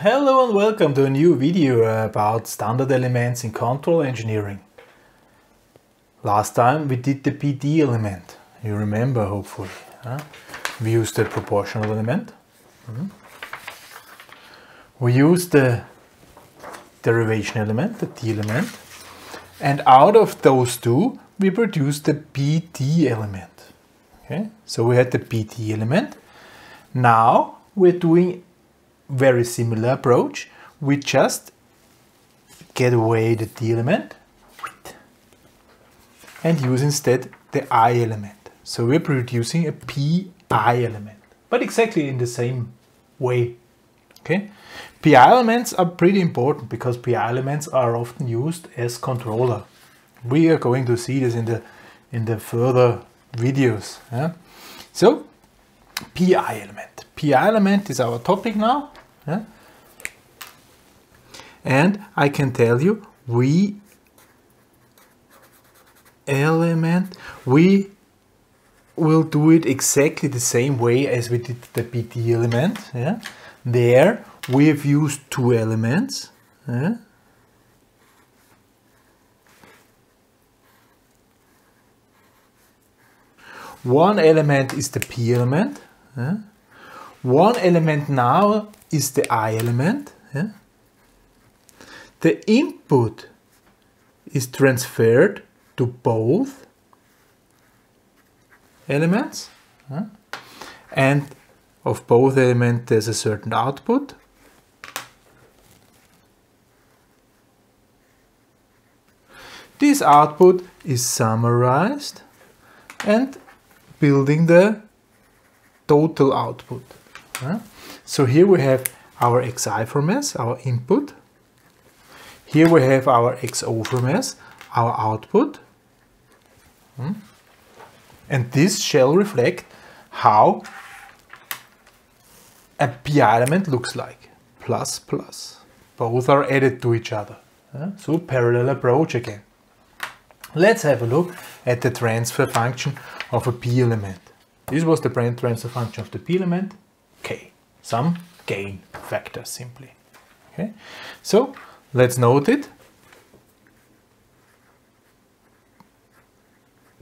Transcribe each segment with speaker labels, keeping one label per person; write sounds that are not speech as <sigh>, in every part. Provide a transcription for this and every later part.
Speaker 1: Hello and welcome to a new video about standard elements in control engineering. Last time we did the PD element, you remember hopefully. Huh? We used the proportional element. Mm-hmm. We used the derivation element, the D element. And out of those two, we produced the PD element. Okay, so we had the PD element. Now we're doing very similar approach. We just get away the D element and use instead the I element. So we're producing a PI element, but exactly in the same way. Okay, PI elements are pretty important because PI elements are often used as controller. We are going to see this in the in the further videos. Yeah? So PI element. PI element is our topic now. And I can tell you, we element, we will do it exactly the same way as we did the PD element. Yeah? There we have used two elements. Yeah? One element is the P element. Yeah? One element now is the I element. Yeah? The input is transferred to both elements. Yeah? And of both elements there's a certain output. This output is summarized and building the total output. So here we have our xi from s, our input. Here we have our xo from s, our output. Hmm? And this shall reflect how a PI element looks like. Plus, plus. Both are added to each other. So parallel approach again. Let's have a look at the transfer function of a P element. This was the transfer function of the P element, K. Some gain factor simply. Okay, so let's note it.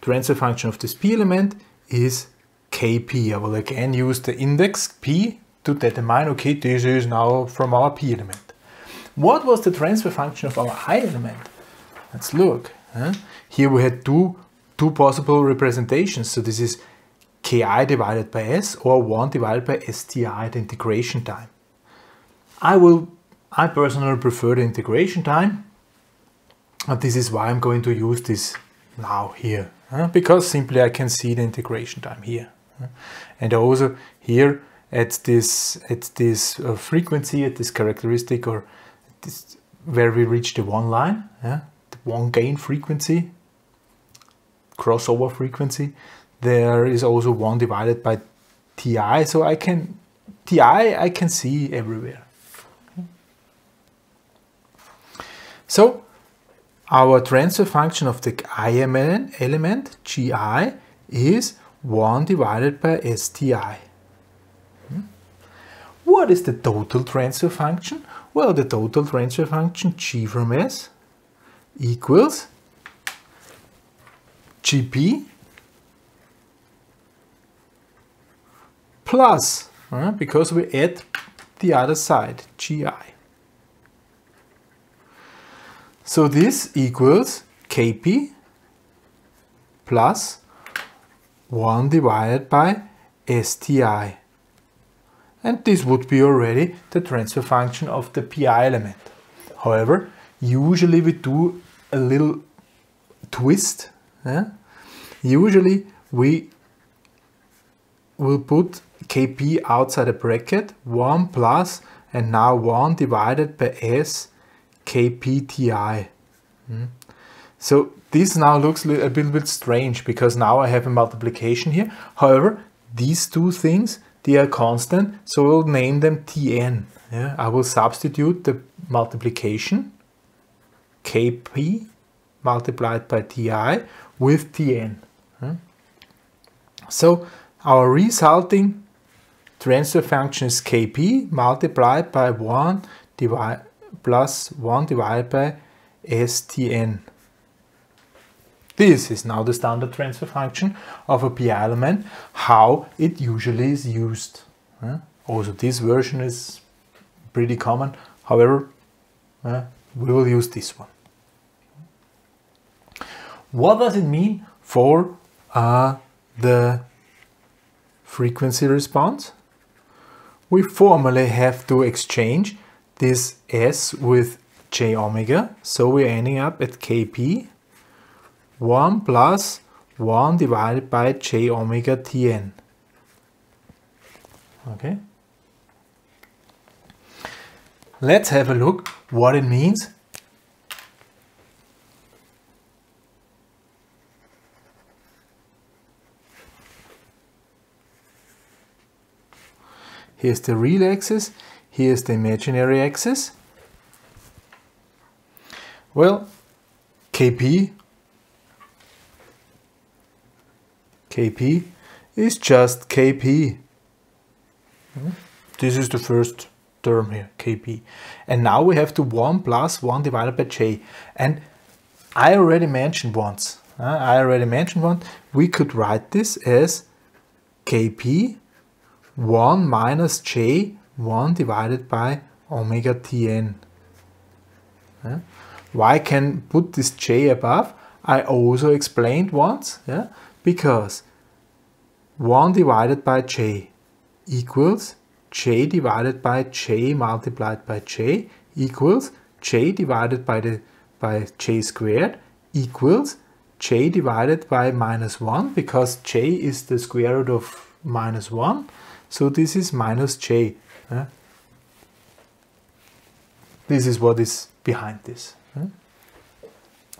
Speaker 1: Transfer function of this P element is Kp. I will again use the index P to determine, okay, this is now from our P element. What was the transfer function of our I element? Let's look. Huh? Here we had two, two possible representations. So this is Ki divided by S or 1 divided by STI, the integration time. I will, I personally prefer the integration time. And this is why I'm going to use this now here. Because simply I can see the integration time here. And also here at this, at this uh, frequency, at this characteristic or this, where we reach the one line, the one gain frequency, crossover frequency, there is also 1 divided by ti, so I can, ti I can see everywhere. So our transfer function of the i element, gi, is 1 divided by sti. Hmm? What is the total transfer function? Well, the total transfer function g from s equals gp plus, uh, because we add the other side, gi. So this equals kp plus 1 divided by sti. And this would be already the transfer function of the pi element. However, usually we do a little twist. Yeah? Usually we will put kp outside a bracket, 1 plus, and now 1 divided by s kpti. Hmm. So this now looks a little bit strange because now I have a multiplication here. However, these two things, they are constant, so we'll name them tn. Yeah? I will substitute the multiplication kp multiplied by ti with tn. Hmm. So our resulting transfer function is kp multiplied by 1 divide, plus 1 divided by stn. This is now the standard transfer function of a p element, how it usually is used. Also, this version is pretty common. However, we will use this one. What does it mean for uh, the frequency response? We formally have to exchange this s with j omega, so we're ending up at kp 1 plus 1 divided by j omega tn. Okay. Let's have a look what it means Here's the real axis, here's the imaginary axis. Well, Kp, Kp is just Kp. This is the first term here, Kp. And now we have to 1 plus 1 divided by j. And I already mentioned once, uh, I already mentioned once, we could write this as Kp 1 minus j 1 divided by omega tn. Yeah? Why can put this j above? I also explained once, yeah? because 1 divided by j equals j divided by j multiplied by j equals j divided by the by j squared equals j divided by minus 1 because j is the square root of minus 1 so this is minus j. This is what is behind this.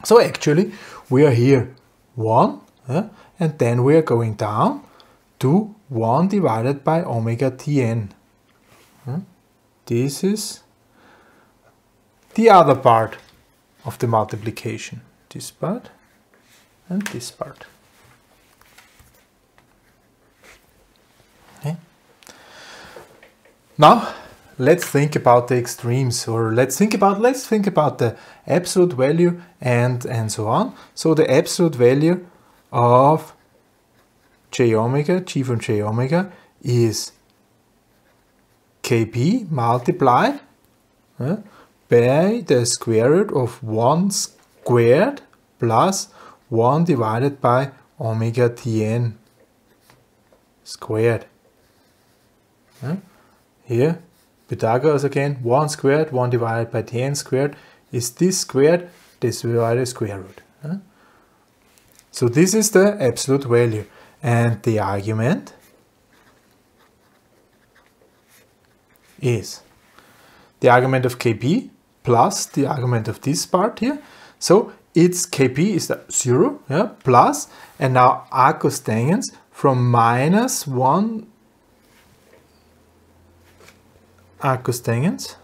Speaker 1: So actually we are here 1 and then we are going down to 1 divided by omega tn. This is the other part of the multiplication. This part and this part. Now, let's think about the extremes or let's think about let's think about the absolute value and and so on. So the absolute value of j omega, g from j omega is kp multiplied uh, by the square root of 1 squared plus 1 divided by omega tn squared. Uh, here, Pythagoras again, 1 squared, 1 divided by 10 squared is this squared, this divided square root. Huh? So this is the absolute value. And the argument is the argument of kp plus the argument of this part here. So it's kp is 0 yeah, plus, and now arc costangens from minus 1 arc costangens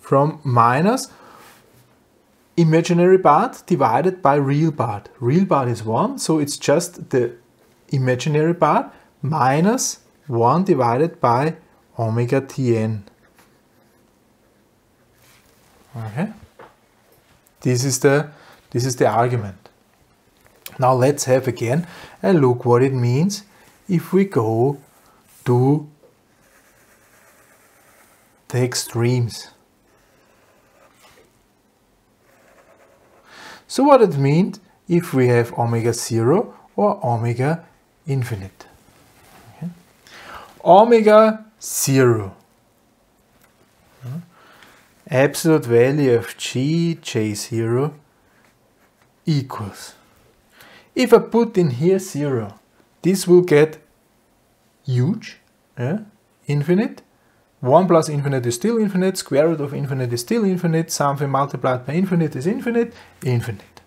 Speaker 1: from minus imaginary part divided by real part. Real part is 1, so it's just the imaginary part minus 1 divided by omega tn. Okay. This is the this is the argument. Now let's have again a look what it means if we go to the extremes. So what it means if we have omega 0 or omega infinite. Okay. Omega 0. Hmm? Absolute value of g, j0 equals. If I put in here 0, this will get huge, yeah, infinite, 1 plus infinite is still infinite, square root of infinite is still infinite, something multiplied by infinite is infinite, infinite.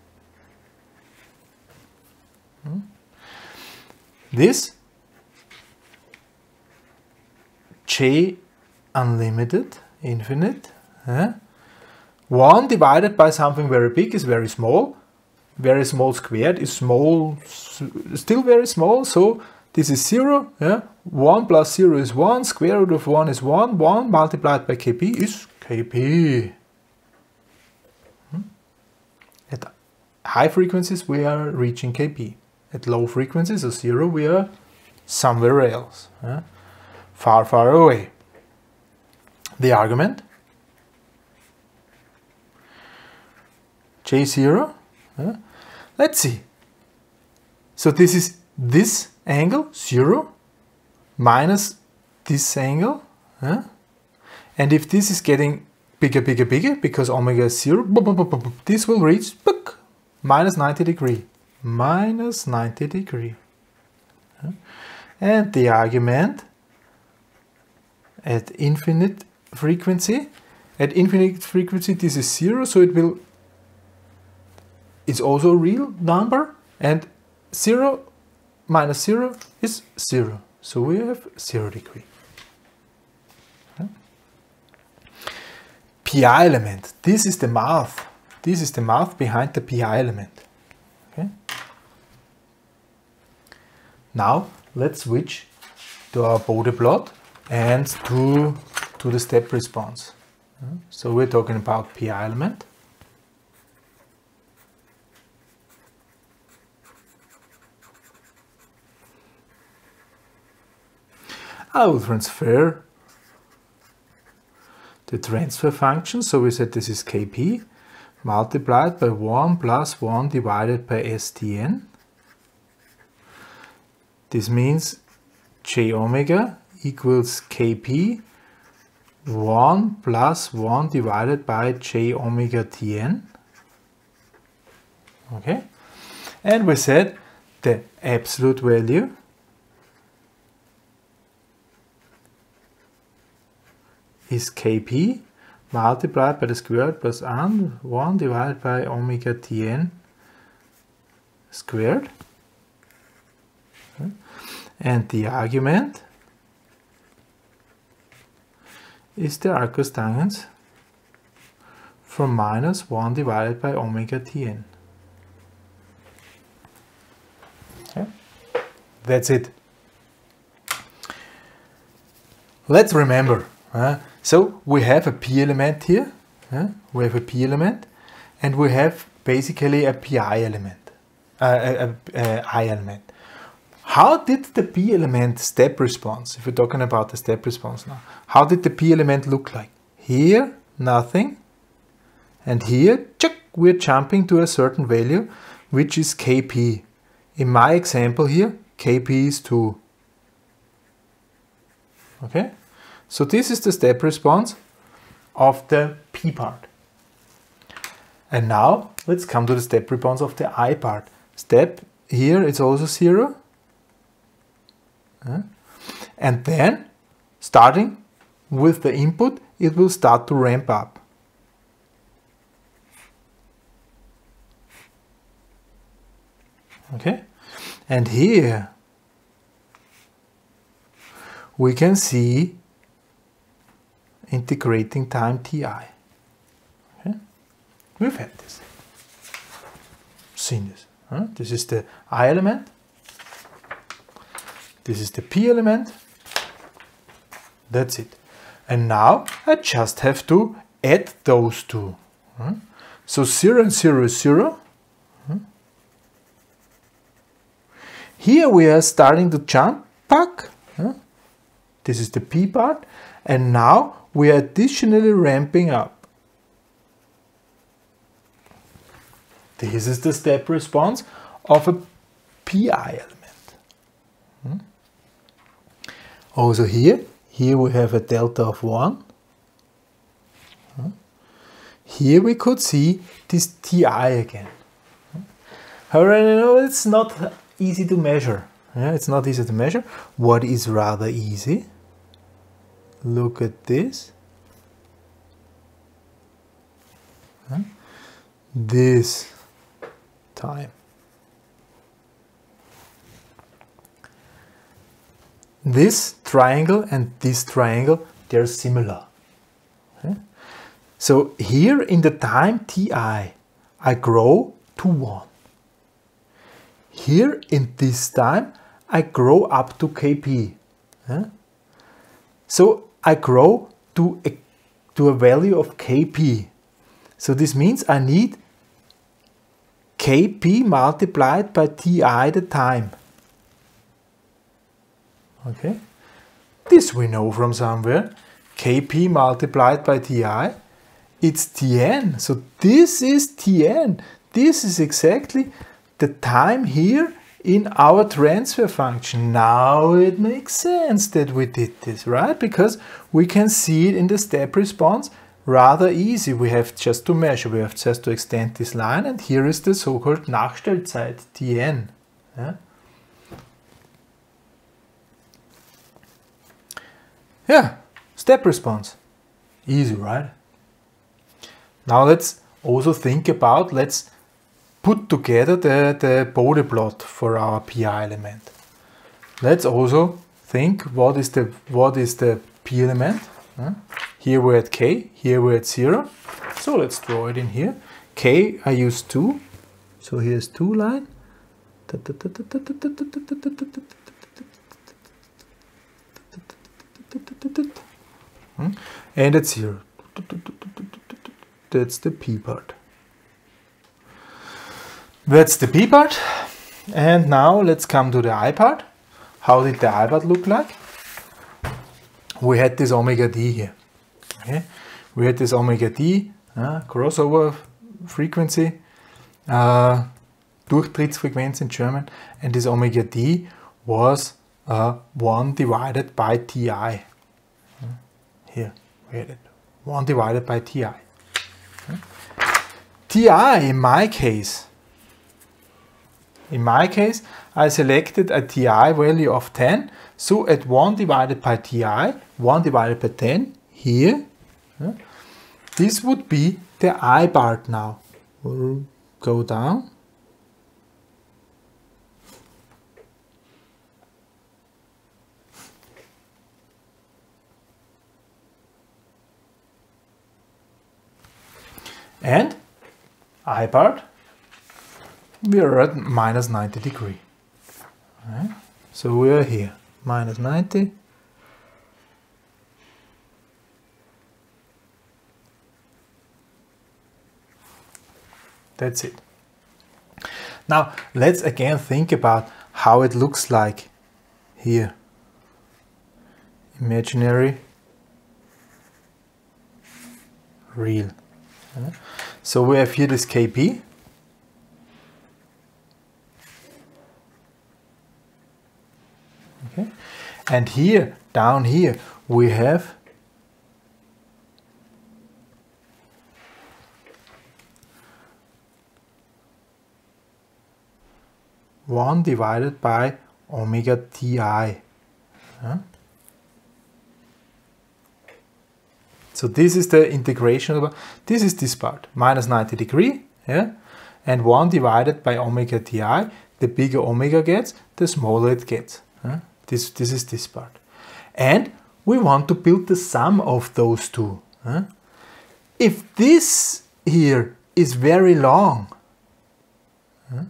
Speaker 1: Hmm? This j unlimited, infinite, eh? 1 divided by something very big is very small, very small squared is small, still very small, so this is 0, yeah? 1 plus 0 is 1, square root of 1 is 1, 1 multiplied by kp is kp. Hmm? At high frequencies we are reaching kp. At low frequencies of 0 we are somewhere else, yeah? far far away. The argument J0, yeah? let's see. So this is this angle, 0, minus this angle. Huh? And if this is getting bigger, bigger, bigger, because omega is 0, this will reach minus 90 degree. Minus 90 degree. Huh? And the argument at infinite frequency, at infinite frequency this is 0, so it will, it's also a real number, and 0 minus 0 is 0. So we have 0 degree. pi element. This is the math. This is the math behind the pi element. Okay. Now let's switch to our Bode plot and to, to the step response. So we're talking about pi element. I will transfer the transfer function. So we said this is kp multiplied by 1 plus 1 divided by stn. This means j omega equals kp 1 plus 1 divided by j omega tn. Okay. And we said the absolute value is kp multiplied by the squared plus n 1 divided by omega tn squared. And the argument is the arcus from minus 1 divided by omega tn. Okay. That's it. Let's remember uh, so we have a p element here, we have a p element, and we have basically a pi element, uh, a, a, a i element. How did the p element step response, if we're talking about the step response now, how did the p element look like? Here, nothing, and here, check, we're jumping to a certain value, which is kp. In my example here, kp is 2. Okay? So this is the step response of the P part. And now let's come to the step response of the I part. Step here it's also zero. And then starting with the input, it will start to ramp up. Okay, and here we can see integrating time ti. Okay? We've had this. Seen this. Huh? This is the i element. This is the p element. That's it. And now I just have to add those two. Huh? So 0 and 0 is 0. Here we are starting to jump back. This is the P part. And now we are additionally ramping up. This is the step response of a PI element. Hmm? Also here, here we have a delta of 1. Hmm? Here we could see this TI again. Hmm? However, it's not easy to measure. Yeah, it's not easy to measure. What is rather easy look at this. This time. This triangle and this triangle they're similar. So here in the time ti I grow to 1 here in this time I grow up to kp. So I grow to a, to a value of kp. So this means I need kp multiplied by ti the time. Okay, this we know from somewhere. kp multiplied by ti, it's tn. So this is tn. This is exactly the time here in our transfer function. Now it makes sense that we did this, right? Because we can see it in the step response rather easy. We have just to measure, we have just to extend this line and here is the so-called Nachstellzeit, Tn. Yeah? yeah, step response. Easy, right? Now let's also think about, let's put together the, the Bode plot for our pi element. Let's also think what is the what is the p element. Here we're at k, here we're at 0. So let's draw it in here. k I use 2, so here's 2 line. Hmm? And it's 0. That's the p part. That's the p part. And now let's come to the i part. How did the i part look like? We had this omega d here. Okay? We had this omega d uh, crossover frequency, uh, Durchtrittsfrequenz in German, and this omega d was uh, 1 divided by ti. Here, we had it. 1 divided by ti. Uh, ti in my case in my case, I selected a TI value of 10. So at 1 divided by TI, 1 divided by 10, here, this would be the I part now. We'll go down. And I part we are at minus 90 degree. Right? So we are here, minus 90. That's it. Now let's again think about how it looks like here. Imaginary, real. So we have here this KP And here, down here, we have one divided by omega ti. Huh? So this is the integration. This is this part, minus 90 degree, yeah? and 1 divided by omega ti. The bigger omega gets, the smaller it gets. Huh? This, this is this part. And we want to build the sum of those two. Huh? If this here is very long, huh?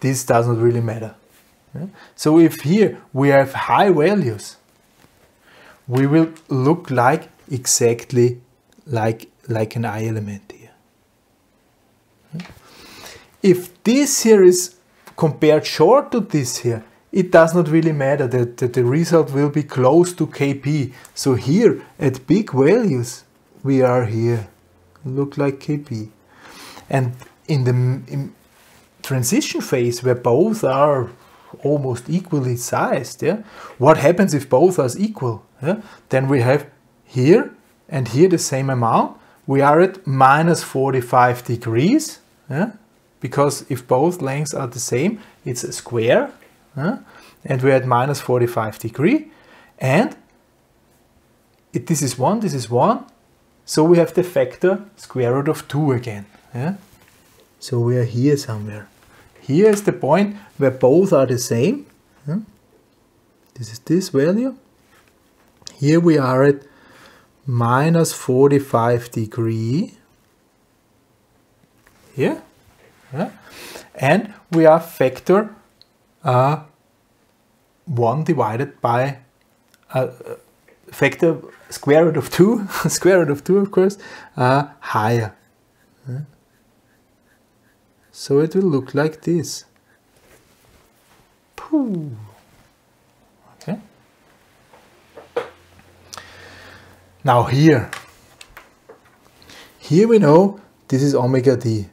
Speaker 1: this doesn't really matter. Huh? So if here we have high values, we will look like exactly like, like an I element here. If this here is compared short to this here, it does not really matter that, that the result will be close to Kp. So here at big values, we are here, look like Kp. And in the in transition phase where both are almost equally sized, yeah, what happens if both are equal? Yeah? Then we have here and here the same amount. We are at minus 45 degrees, yeah? because if both lengths are the same, it's a square, And we're at minus 45 degree. And it, this is 1, this is 1. So we have the factor square root of 2 again. Yeah? So we are here somewhere. Here is the point where both are the same. Yeah? This is this value. Here we are at minus 45 degree. Here. Yeah? And we are factor uh, 1 divided by a factor square root of 2, <laughs> square root of 2 of course, uh, higher. So it will look like this. Okay. Now here, here we know this is omega d.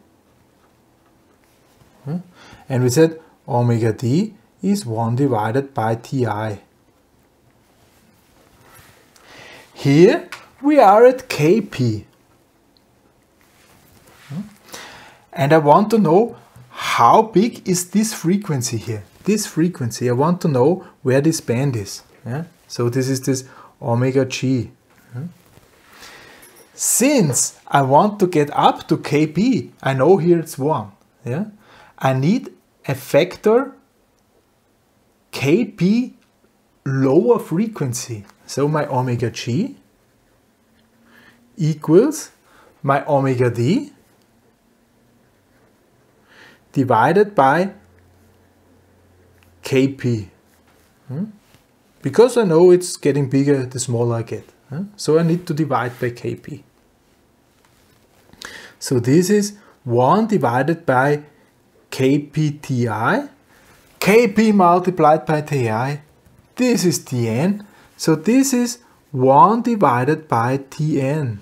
Speaker 1: And we said omega d is 1 divided by ti. Here we are at kp. And I want to know how big is this frequency here? This frequency, I want to know where this band is. Yeah? So this is this omega g. Since I want to get up to kp, I know here it's 1. Yeah? I need a factor kp lower frequency. So my omega g equals my omega d divided by kp. Hmm? Because I know it's getting bigger the smaller I get. So I need to divide by kp. So this is 1 divided by kpti. kp multiplied by ti. This is tn. So this is 1 divided by tn.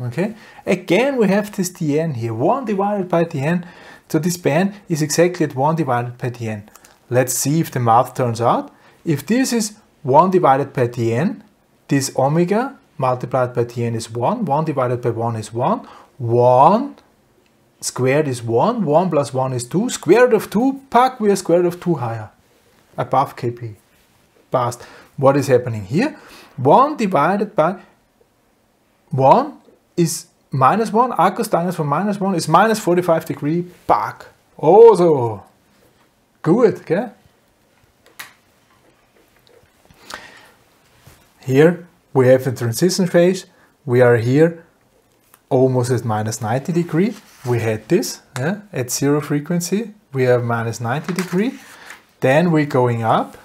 Speaker 1: Okay, again we have this tn here, 1 divided by tn, so this band is exactly at 1 divided by tn. Let's see if the math turns out. If this is 1 divided by tn, this omega multiplied by tn is 1, 1 divided by 1 is 1, 1 squared is 1, 1 plus 1 is 2, square root of 2, pack we are square root of 2 higher, above kp, past. What is happening here? 1 divided by 1 is minus 1, arc costinus from minus 1 is minus 45 degree back. Also good, okay? Here we have the transition phase. We are here almost at minus 90 degree. We had this yeah, at zero frequency. We have minus 90 degree. Then we're going up.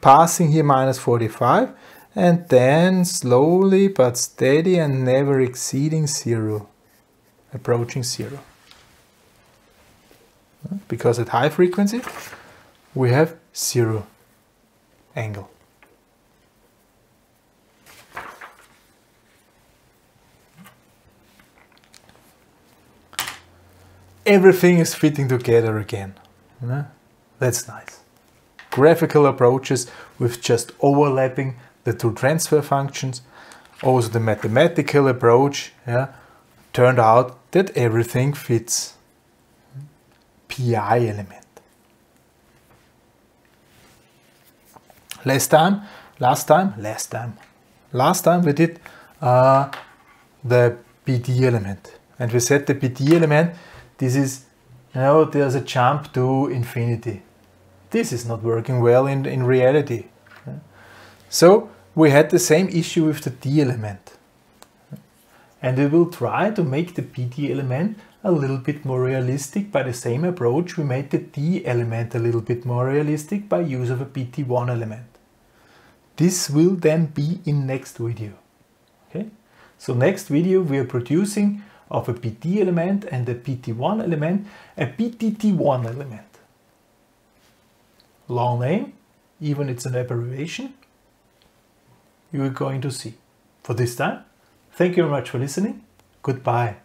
Speaker 1: Passing here minus 45 and then slowly but steady and never exceeding zero, approaching zero. Because at high frequency we have zero angle. Everything is fitting together again. That's nice. Graphical approaches with just overlapping the two transfer functions, also the mathematical approach, yeah, turned out that everything fits. PI element. Last time, last time, last time, last time we did uh, the PD element. And we said the PD element, this is, you know, there's a jump to infinity. This is not working well in, in reality. So we had the same issue with the D element. And we will try to make the PD element a little bit more realistic by the same approach we made the D element a little bit more realistic by use of a PT1 element. This will then be in next video. Okay? So next video we are producing of a PD element and a PT1 element, a PDT1 element. Long name, even it's an abbreviation, you are going to see. For this time, thank you very much for listening. Goodbye.